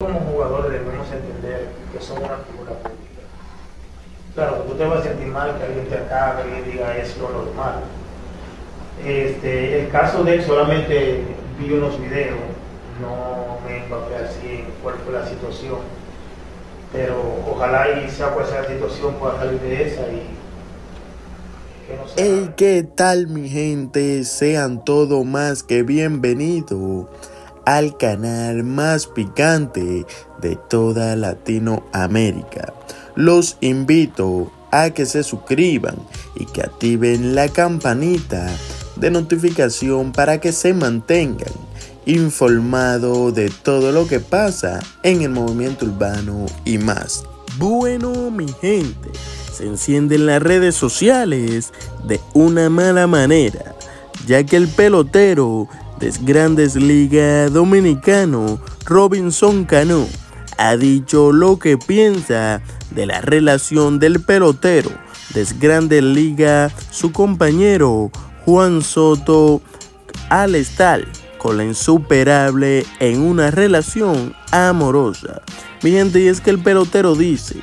como jugadores debemos entender que somos una figura pública. Claro, tú te vas a sentir mal que alguien te acabe, alguien diga es lo normal. Este, el caso de él solamente vi unos videos, no me empapé así en cuál fue la situación, pero ojalá y sea cual sea la situación pueda salir de esa y Hey, ¿qué tal mi gente? Sean todo más que bienvenidos al canal más picante de toda Latinoamérica. Los invito a que se suscriban y que activen la campanita de notificación para que se mantengan informados de todo lo que pasa en el movimiento urbano y más. Bueno, mi gente, se encienden las redes sociales de una mala manera, ya que el pelotero de Grandes Ligas Dominicano, Robinson Cano, ha dicho lo que piensa de la relación del pelotero de Grandes Ligas, su compañero Juan Soto, al estar con la insuperable en una relación amorosa. Mi gente, y es que el pelotero dice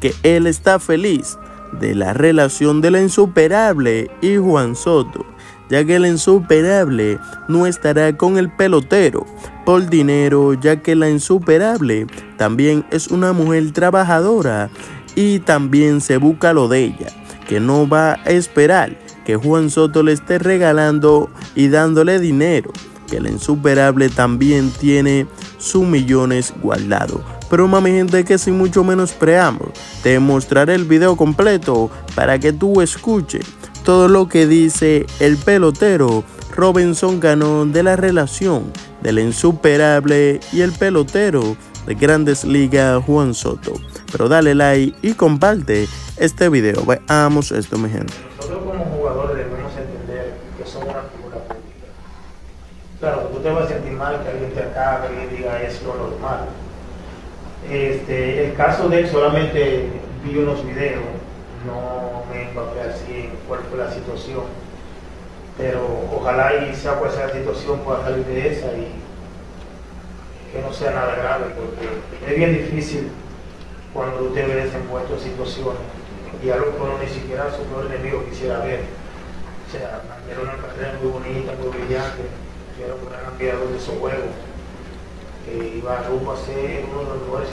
que él está feliz de la relación de la insuperable y Juan Soto, ya que el insuperable no estará con el pelotero por dinero, ya que la insuperable también es una mujer trabajadora y también se busca lo de ella, que no va a esperar que Juan Soto le esté regalando y dándole dinero, que la insuperable también tiene sus millones guardados. Pero mami gente que sin mucho menos preámbulo, te mostraré el video completo para que tú escuches todo lo que dice el pelotero Robinson Cano de la relación del insuperable y el pelotero de Grandes Ligas Juan Soto. Pero dale like y comparte este video. Veamos esto mi gente. Nosotros como jugadores debemos entender que somos una figura pública. Claro, tú te vas a sentir mal que alguien te acabe, alguien diga es lo normal. Este, el caso de él solamente vi unos videos, cuál la situación, pero ojalá y sea cual sea la situación pueda salir de esa y que no sea nada grave, porque es bien difícil cuando tú te ves envuelto en situaciones y algo que ni siquiera su peor enemigo quisiera ver. O sea, era una carrera muy bonita, muy brillante, era un gran de esos juegos, que iba rumbo a ser uno de los mejores